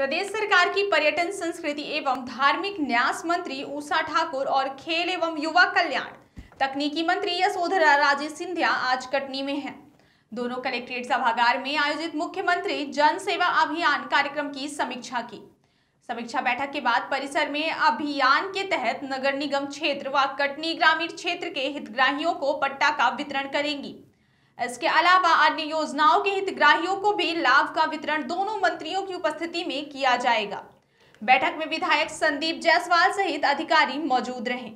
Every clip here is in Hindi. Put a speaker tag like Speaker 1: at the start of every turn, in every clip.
Speaker 1: प्रदेश सरकार की पर्यटन, संस्कृति एवं धार्मिक न्यास मंत्री उषा ठाकुर और खेल एवं युवा कल्याण तकनीकी मंत्री यशोधरा राजे सिंधिया आज कटनी में हैं। दोनों कलेक्ट्रेट सभागार में आयोजित मुख्यमंत्री जन सेवा अभियान कार्यक्रम की समीक्षा की समीक्षा बैठक के बाद परिसर में अभियान के तहत नगर निगम क्षेत्र व कटनी ग्रामीण क्षेत्र के हितग्राहियों को पट्टा का वितरण करेंगी इसके अलावा अन्य योजनाओं के हितग्राहियों को भी लाभ का वितरण दोनों मंत्रियों की उपस्थिति में किया जाएगा। बैठक में विधायक संदीप जायसवाल सहित अधिकारी मौजूद रहे।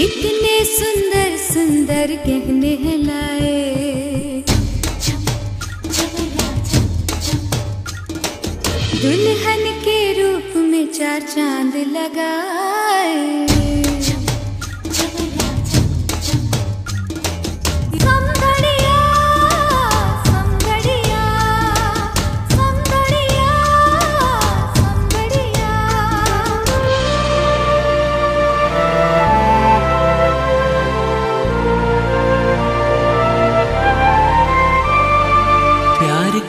Speaker 2: इतने सुंदर सुंदर गहने लाए दुल्हन के रूप में चार चाँद लगाए।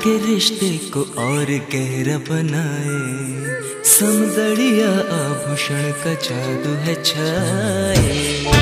Speaker 3: के रिश्ते को और गहरा बनाए। समदड़िया आभूषण का जादू है छाए।